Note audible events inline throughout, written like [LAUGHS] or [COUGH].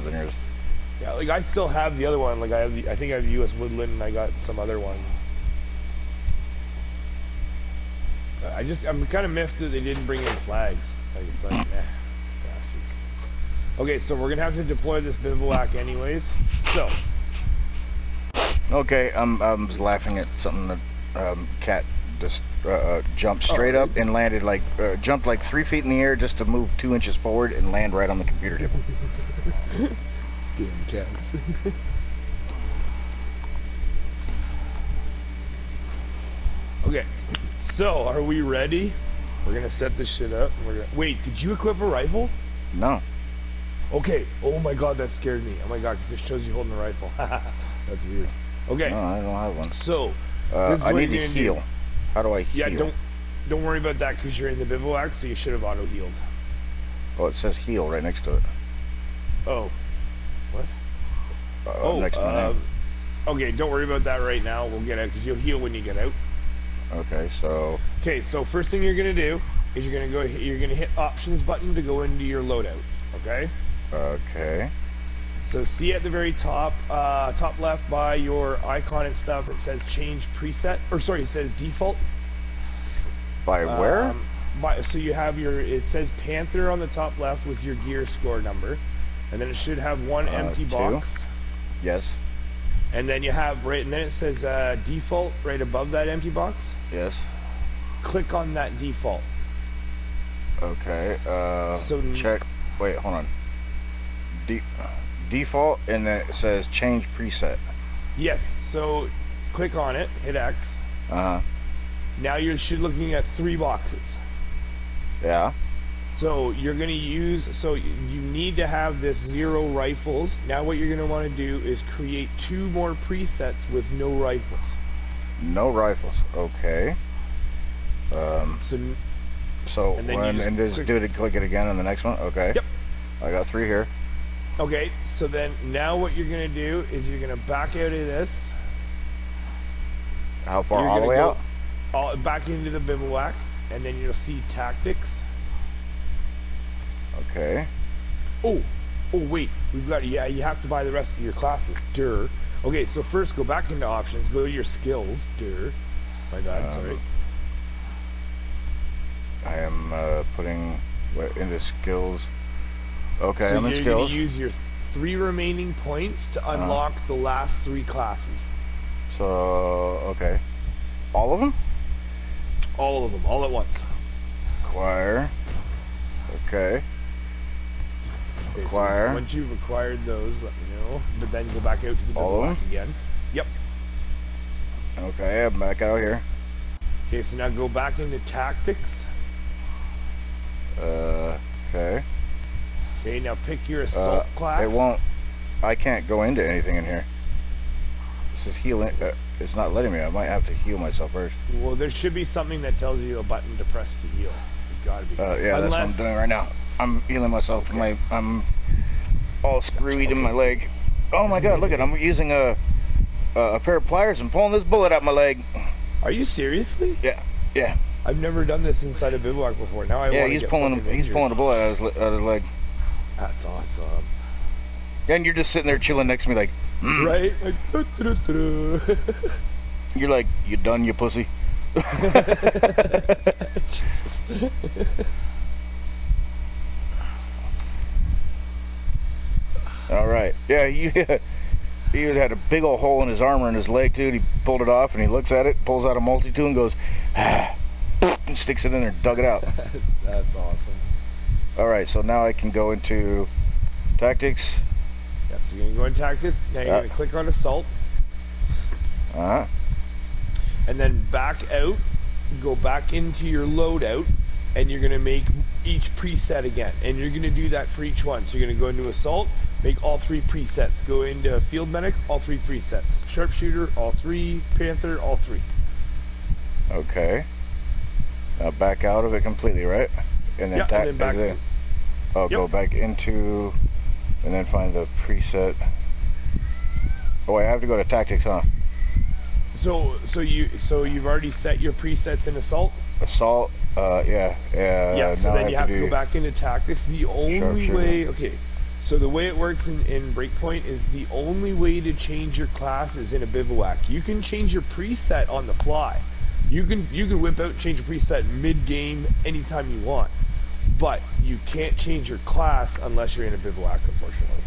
than yours. Yeah, like I still have the other one. Like I have, the, I think I have U.S. Woodland, and I got some other ones. I just, I'm kind of miffed that they didn't bring in flags. Like it's like, eh, bastards. Okay, so we're gonna have to deploy this bivouac anyways. So, Okay, I'm I'm just laughing at something that um, cat just uh, uh, jumped straight Oh, up and landed like uh, jumped like three feet in the air just to move two inches forward and land right on the computer table. [LAUGHS] damn cats. [LAUGHS] okay, so are we ready? We're gonna set this shit up. We're gonna wait. Did you equip a rifle? No, Okay. Oh my god, that scared me. Oh my god, because it shows you holding a rifle. [LAUGHS] That's weird. Okay. no, I don't have one. So, Uh, I need to gonna do. How do I heal? yeah, don't don't worry about that because you're in the bivouac, so you should have auto healed. Oh, it says heal right next to it. Oh. What? Uh, Oh. next to Uh, okay, don't worry about that right now. We'll get out because you'll heal when you get out. Okay, so Okay, so first thing you're gonna do is you're gonna go. You're gonna hit options button to go into your loadout. Okay. okay, So see at the very top, uh, top left by your icon and stuff, it says change preset, or sorry, it says default. by where? Um, by, so you have your, it says Panther on the top left with your gear score number, and then it should have one Uh, empty two. box, Yes, and then you have right, and then it says uh, default right above that empty box. yes. Click on that default. Okay. Uh, So- check. Wait, hold on. De- default, and then it says change preset. Yes. So click on it, hit X. Uh huh. Now you should looking at three boxes. Yeah. So you're going to use, so you need to have this zero rifles. Now what you're going to want to do is create two more presets with no rifles. No rifles. Okay. Um. So So And then you when just and just click- do it. Click it again on the next one. Okay. Yep. I got three here. Okay, so then now what you're going to do is you're going to back out of this, How far? You're All the way out. all back into the bivouac, and then you'll see tactics. Okay. Oh, oh wait, we've got yeah. You have to buy the rest of your classes. Dur. Okay, so first go back into options. Go to your skills. Dur. My bad. Um, sorry. I am uh, putting into skills. Okay, so you're skills. gonna use your three remaining points to Uh-huh. unlock the last three classes. So okay, all of them. All of them, all at once. Acquire. Okay. Okay, so Acquire. once you've acquired those, let me know. But then go back out to the of again. Yep. Okay, I'm back out here. Okay, so now go back into tactics. Uh, okay. Okay, now pick your assault Uh, class. It won't. I can't go into anything in here. This is healing. Uh, it's not letting me. I might have to heal myself first. Well, there should be something that tells you a button to press to heal. There's got to be. Uh, yeah, that's what I'm doing right now. I'm healing myself. Okay. My I'm all screwy in my leg. Oh my god! Look at I'm using a a pair of pliers and pulling this bullet out my leg. Are you seriously? Yeah, yeah, I've never done this inside a bivouac before. Now I yeah. want to He's get pulling he's injured. pulling a bullet out of his, out of his leg. That's awesome. And you're just sitting there chilling next to me like, mm. Right? Like, doo-doo-doo-doo. [LAUGHS] you're like, you done, you pussy. [LAUGHS] All right. Yeah, you. [LAUGHS] He had a big old hole in his armor and his leg too. He pulled it off and he looks at it, pulls out a multi-tool and goes, ah, [SIGHS] and sticks it in there, dug it out. That's awesome. All right, so now I can go into tactics. Yep, so you're going to go into tactics. Now you're Yeah. going to click on assault. Uh huh. and then back out, go back into your loadout, and you're gonna make each preset again. And you're gonna do that for each one. So you're gonna go into assault, make all three presets. Go into field medic, all three presets. Sharpshooter, all three. Panther, all three. Okay. Now back out of it completely, right? And then, Yeah, and then back and then- oh, go back into, and then find the preset. Oh, I have to go to tactics, huh? So so you so you've already set your presets in assault. Assault. Uh, yeah. Yeah. yeah. So then you have to, do go back into tactics. The only way, okay. So the way it works in, in Breakpoint is the only way to change your class is in a bivouac. You can change your preset on the fly. You can you can whip out change a preset mid game anytime you want, but you can't change your class unless you're in a bivouac, unfortunately.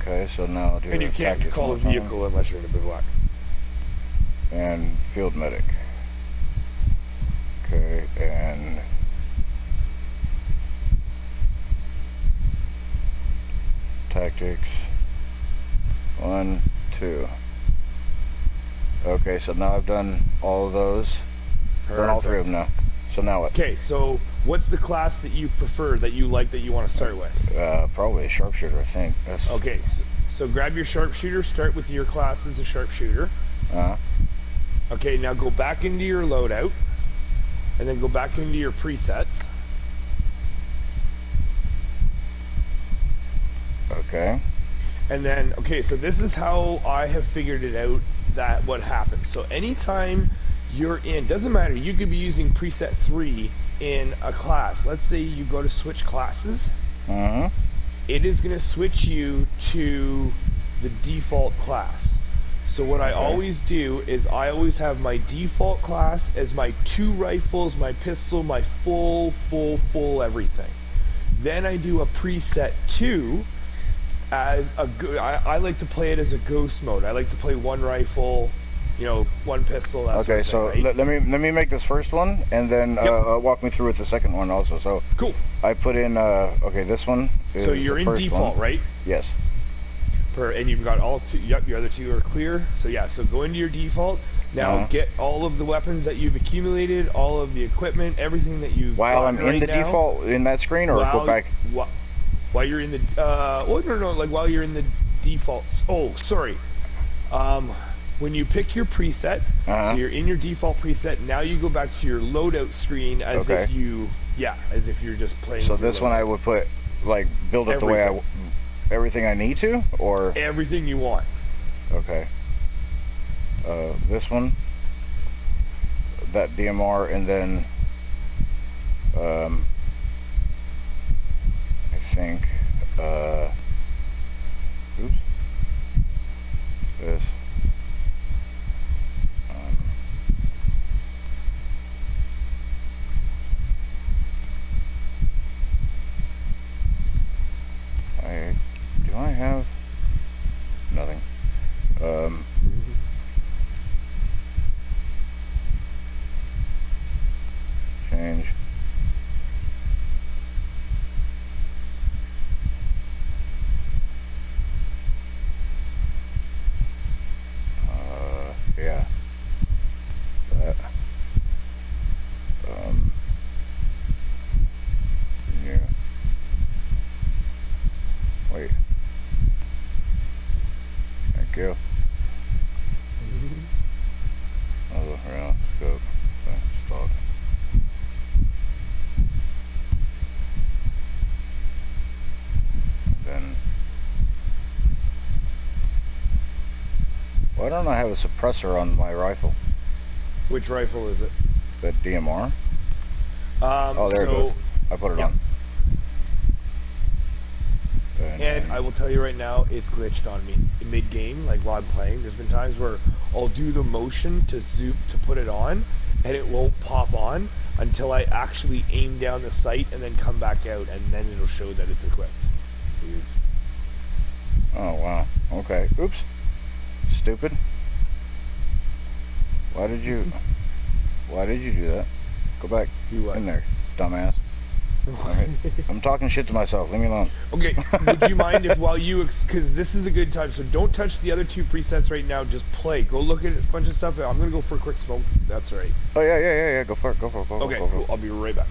Okay, so now I'll do And you can't call a vehicle unless you're in a bivouac. and field medic. Okay, and tactics. One, two. Okay, so now I've done all of those. Done all three of them now. So now what? Okay, so what's the class that you prefer that you like that you want to start with? Uh, probably a sharpshooter, I think. That's, Okay, so, so grab your sharpshooter. Start with your class as a sharpshooter. Uh, Okay, now go back into your loadout, and then go back into your presets. okay. And then, okay, so this is how I have figured it out that what happens. So anytime you're in, doesn't matter, you could be using preset 3 in a class. Let's say you go to switch classes, Uh-huh. it is going to switch you to the default class. So what I Okay. always do is I always have my default class as my two rifles, my pistol, my full, full, full everything. Then I do a preset 2 as a go- I, I like to play it as a ghost mode. I like to play one rifle, you know, one pistol. That sort Okay, of so thing, right? let, me let me make this first one, and then Yep. uh, uh, walk me through with the second one also. So cool. I put in uh, okay, this one. So you're in default, one. right? Yes. Per, and you've got all two. Yep, your other two are clear. So yeah, so go into your default. Now Uh-huh. get all of the weapons that you've accumulated, all of the equipment, everything that you've. While I'm in right the now, default in that screen, or while, go back. Wh- while you're in the. Uh, oh no no like while you're in the defaults. Oh sorry. Um, when you pick your preset, Uh-huh. so you're in your default preset. Now you go back to your loadout screen as Okay. if you. Yeah, as if you're just playing. So this one I would put like build it the way I Everything. I need to, or Everything you want. okay. Uh, this one, that DMR, and then um, think uh, oops, this. Um, I do I have nothing. Um, change. Uh, yeah. That. Um. Yeah. Wait. Thank you. Oh, yeah, scope. Okay, stop. And then. Why don't I have a suppressor on my rifle? Which rifle is it? That DMR? Um, Oh, there it goes. I put it Yep. on. And then- I will tell you right now, it's glitched on me in mid game. Like while I'm playing, there's been times where I'll do the motion to zoom to put it on, and it won't pop on until I actually aim down the sight and then come back out, and then it'll show that it's equipped. It's weird. Oh wow. Okay. Oops. Stupid. Why did you? Why did you do that? Go back Do what? in there, dumbass. Alright. [LAUGHS] I'm talking shit to myself. Leave me alone. okay. Would you mind if while you, because this is a good time, so don't touch the other two presets right now. Just play. Go look at a bunch of stuff. I'm gonna go for a quick smoke. That's right. Oh yeah, yeah, yeah, yeah. Go for it. Go for it. Go for it. Okay. go for it. Cool. I'll be right back.